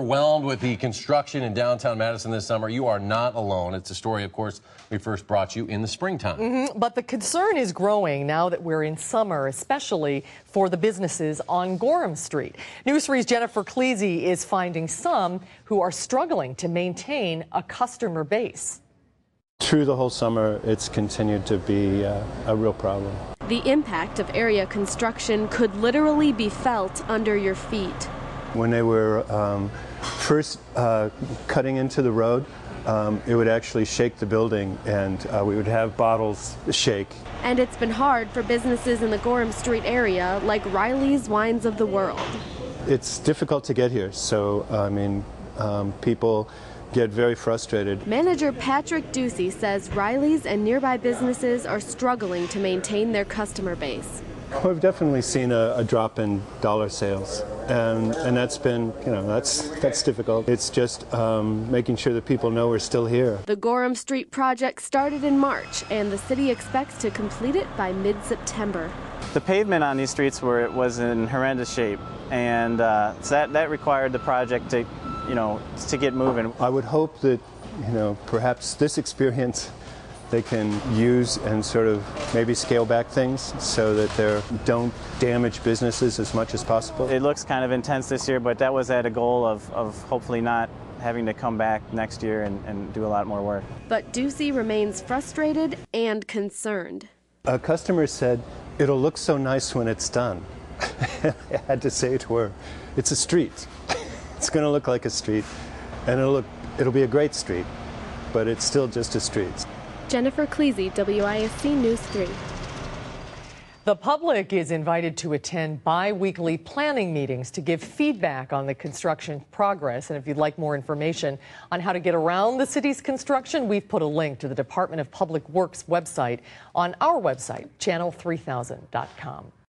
Overwhelmed with the construction in downtown Madison this summer, you are not alone. It's a story, of course, we first brought you in the springtime. Mm-hmm. But the concern is growing now that we're in summer, especially for the businesses on Gorham Street. News 3's Jennifer Kliese is finding some who are struggling to maintain a customer base. Through the whole summer, it's continued to be uh, a real problem. The impact of area construction could literally be felt under your feet. When they were um, first uh, cutting into the road, um, it would actually shake the building and uh, we would have bottles shake. And it's been hard for businesses in the Gorham Street area like Riley's Wines of the World. It's difficult to get here, so I mean, um, people get very frustrated. Manager Patrick Ducey says Riley's and nearby businesses are struggling to maintain their customer base. We've definitely seen a, a, drop in dollar sales, and and that's been you know that's that's difficult. It's just um, making sure that people know we're still here. The Gorham Street project started in March, and the city expects to complete it by mid-September. The pavement on these streets were it was in horrendous shape, and uh, so that that required the project to you know to get moving. I would hope that you know perhaps this experience they can use and sort of maybe scale back things so that they don't damage businesses as much as possible. It looks kind of intense this year, but that was at a goal of, of hopefully not having to come back next year and, and do a lot more work. But Ducey remains frustrated and concerned. A customer said, it'll look so nice when it's done. I had to say to her, it's a street. it's going to look like a street, and it'll, look, it'll be a great street, but it's still just a street. Jennifer Kliese, WISC News 3. The public is invited to attend bi-weekly planning meetings to give feedback on the construction progress. And if you'd like more information on how to get around the city's construction, we've put a link to the Department of Public Works website on our website, channel3000.com.